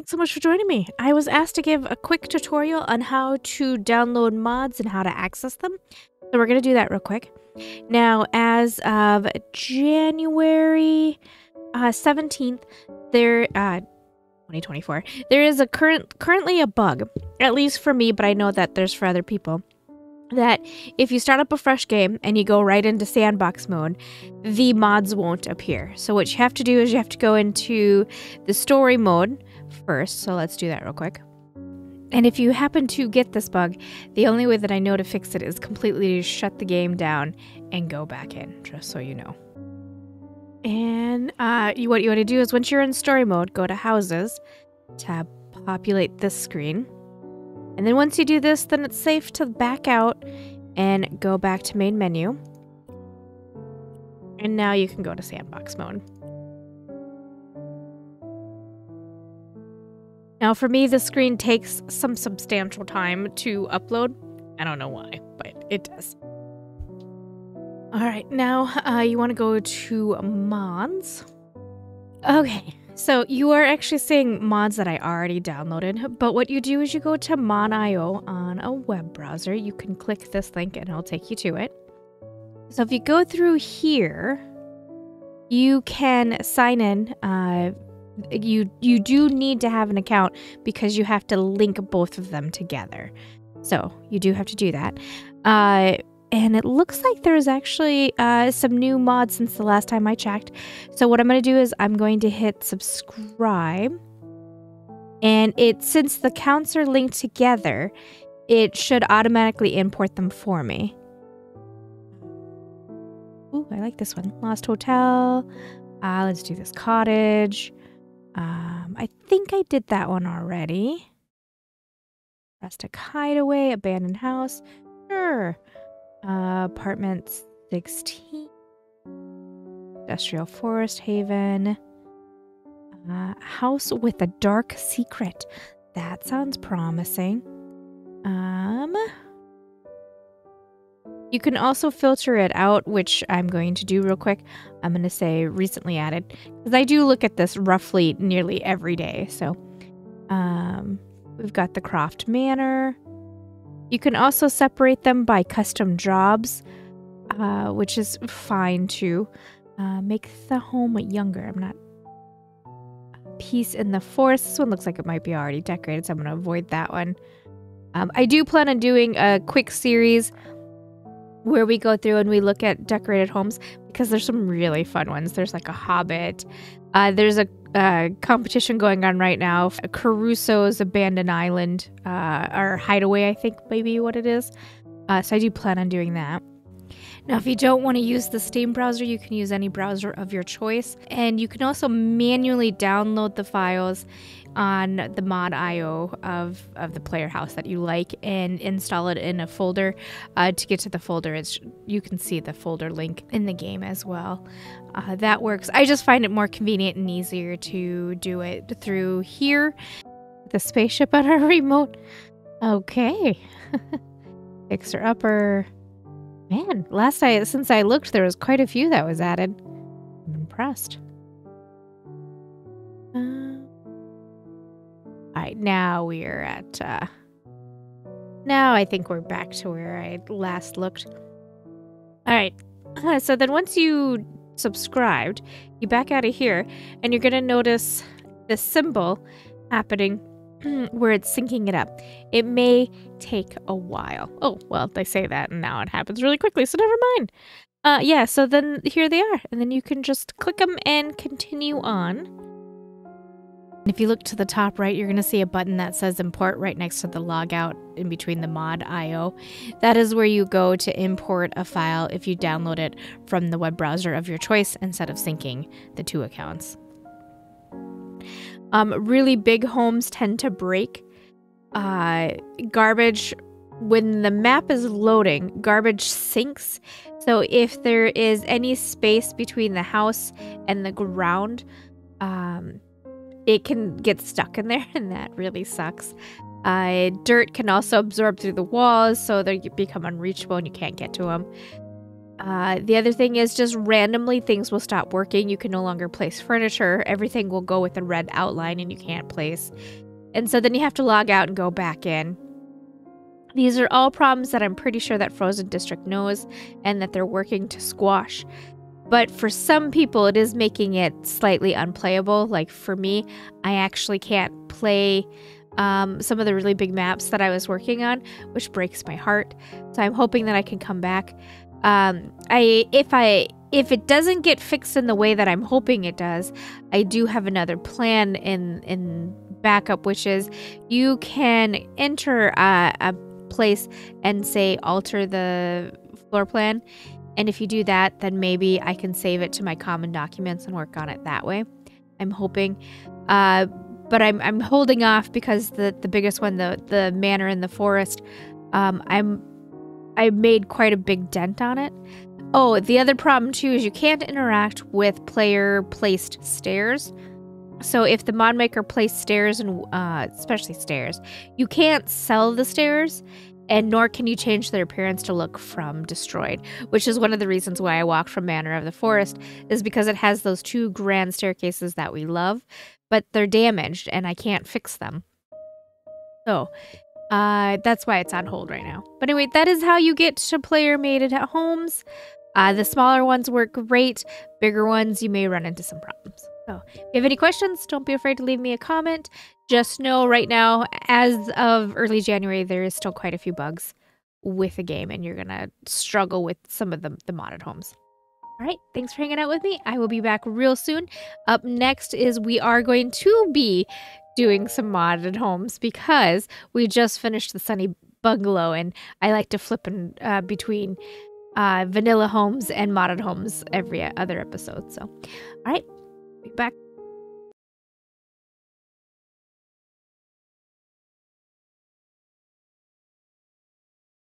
thanks so much for joining me. I was asked to give a quick tutorial on how to download mods and how to access them. So we're going to do that real quick. Now, as of January uh, 17th, there uh 2024, there is a current currently a bug, at least for me, but I know that there's for other people that if you start up a fresh game and you go right into sandbox mode, the mods won't appear. So what you have to do is you have to go into the story mode first. So let's do that real quick. And if you happen to get this bug, the only way that I know to fix it is completely to shut the game down and go back in, just so you know. And uh, you, what you want to do is once you're in story mode, go to houses, tab populate this screen. And then once you do this, then it's safe to back out and go back to main menu. And now you can go to sandbox mode. Now, for me, the screen takes some substantial time to upload. I don't know why, but it does. All right, now uh, you want to go to mods. Okay, so you are actually seeing mods that I already downloaded, but what you do is you go to Mod.io on a web browser. You can click this link and it'll take you to it. So if you go through here, you can sign in. Uh, you you do need to have an account because you have to link both of them together. So you do have to do that. Uh, and it looks like there's actually uh, some new mods since the last time I checked. So what I'm going to do is I'm going to hit subscribe. And it since the counts are linked together, it should automatically import them for me. Ooh, I like this one. Lost Hotel. Uh, let's do this cottage. Um, I think I did that one already. Rustic Hideaway, Abandoned House. Sure. Uh, apartment 16. Industrial Forest Haven. Uh, house with a dark secret. That sounds promising. Um, you can also filter it out, which I'm going to do real quick. I'm going to say recently added because I do look at this roughly nearly every day. So, um, we've got the Croft Manor. You can also separate them by custom jobs, uh, which is fine too. Uh, make the home younger. I'm not. piece in the forest. This one looks like it might be already decorated, so I'm going to avoid that one. Um, I do plan on doing a quick series where we go through and we look at decorated homes because there's some really fun ones. There's like a Hobbit. Uh, there's a, a, competition going on right now. Caruso's Abandoned Island, uh, or Hideaway, I think maybe what it is. Uh, so I do plan on doing that. Now, if you don't want to use the Steam browser, you can use any browser of your choice. And you can also manually download the files on the mod.io of, of the player house that you like and install it in a folder. Uh, to get to the folder, it's you can see the folder link in the game as well. Uh, that works. I just find it more convenient and easier to do it through here. The spaceship on our remote. Okay. Fixer upper. Man, last I since I looked, there was quite a few that was added. I'm impressed. Right, now we're at. Uh, now I think we're back to where I last looked. All right, uh, so then once you subscribed, you back out of here, and you're gonna notice the symbol happening where it's syncing it up. It may take a while. Oh, well, they say that and now it happens really quickly, so never mind. Uh, yeah, so then here they are. And then you can just click them and continue on. If you look to the top right, you're going to see a button that says import right next to the logout in between the mod IO. That is where you go to import a file if you download it from the web browser of your choice instead of syncing the two accounts. Um, really big homes tend to break. Uh, garbage, when the map is loading, garbage sinks. So if there is any space between the house and the ground, um, it can get stuck in there, and that really sucks. Uh, dirt can also absorb through the walls, so they become unreachable and you can't get to them. Uh, the other thing is just randomly things will stop working. You can no longer place furniture. Everything will go with a red outline and you can't place. And so then you have to log out and go back in. These are all problems that I'm pretty sure that Frozen District knows and that they're working to squash. But for some people, it is making it slightly unplayable. Like for me, I actually can't play um, some of the really big maps that I was working on, which breaks my heart. So I'm hoping that I can come back. Um, I if I if it doesn't get fixed in the way that I'm hoping it does, I do have another plan in in backup, which is you can enter a, a place and say alter the floor plan. And if you do that, then maybe I can save it to my common documents and work on it that way. I'm hoping. Uh, but I'm I'm holding off because the the biggest one, the the manor in the forest, um, I'm I made quite a big dent on it. Oh, the other problem too is you can't interact with player placed stairs. So if the mod maker placed stairs and uh, especially stairs, you can't sell the stairs and nor can you change their appearance to look from destroyed, which is one of the reasons why I walked from Manor of the Forest, is because it has those two grand staircases that we love, but they're damaged and I can't fix them. So uh, that's why it's on hold right now. But anyway, that is how you get to player made at homes. Uh, the smaller ones work great. Bigger ones, you may run into some problems. So, if you have any questions, don't be afraid to leave me a comment. Just know right now, as of early January, there is still quite a few bugs with the game, and you're going to struggle with some of the, the modded homes. All right, thanks for hanging out with me. I will be back real soon. Up next is we are going to be doing some modded homes because we just finished the Sunny Bungalow, and I like to flip in uh, between uh, vanilla homes and modded homes every other episode. So, all right, be back